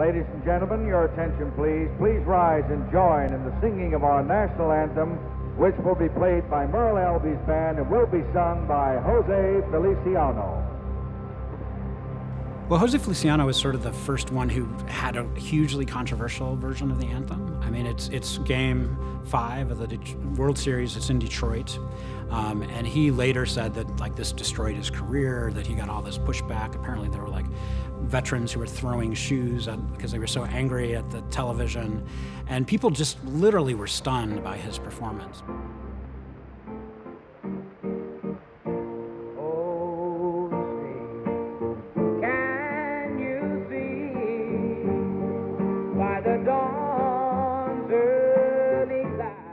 Ladies and gentlemen, your attention please. Please rise and join in the singing of our national anthem, which will be played by Merle Alby's band and will be sung by Jose Feliciano. Well, Jose Feliciano was sort of the first one who had a hugely controversial version of the anthem. I mean, it's it's game five of the De- World Series. It's in Detroit, um, and he later said that like this destroyed his career. That he got all this pushback. Apparently, there were like veterans who were throwing shoes at, because they were so angry at the television, and people just literally were stunned by his performance.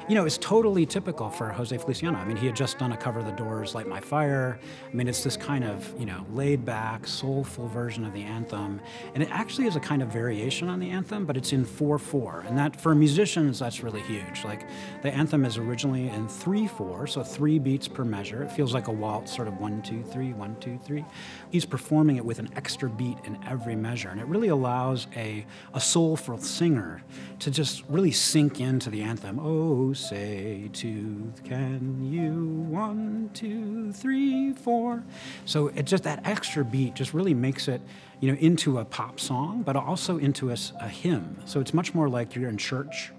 You know, it's totally typical for Jose Feliciano. I mean, he had just done a cover of The Doors, Light My Fire. I mean, it's this kind of, you know, laid back, soulful version of the anthem. And it actually is a kind of variation on the anthem, but it's in 4 4. And that, for musicians, that's really huge. Like, the anthem is originally in 3 4, so three beats per measure. It feels like a waltz, sort of one, two, three, one, two, three. He's performing it with an extra beat in every measure. And it really allows a, a soulful singer to just really sink into the anthem. Oh, say tooth, can you? One, two, three, four. So it just that extra beat just really makes it, you know, into a pop song, but also into a, a hymn. So it's much more like you're in church,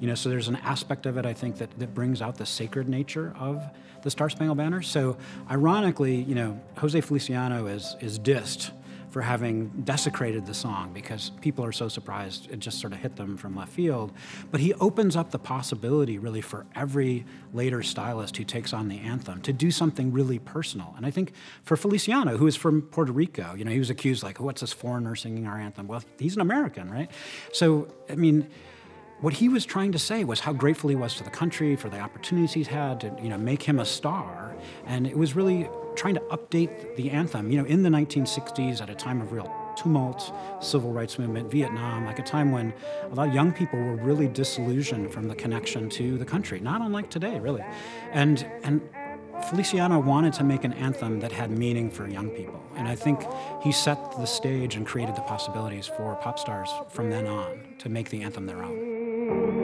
you know. So there's an aspect of it I think that that brings out the sacred nature of the Star Spangled Banner. So ironically, you know, Jose Feliciano is is dissed for having desecrated the song because people are so surprised it just sort of hit them from left field. But he opens up the possibility, really, for every later stylist who takes on the anthem to do something really personal. And I think for Feliciano, who is from Puerto Rico, you know, he was accused like, oh, what's this foreigner singing our anthem? Well, he's an American, right? So, I mean, what he was trying to say was how grateful he was to the country for the opportunities he's had to you know make him a star and it was really trying to update the anthem, you know, in the 1960s at a time of real tumult, civil rights movement, Vietnam, like a time when a lot of young people were really disillusioned from the connection to the country, not unlike today, really. And and Feliciano wanted to make an anthem that had meaning for young people. And I think he set the stage and created the possibilities for pop stars from then on to make the anthem their own.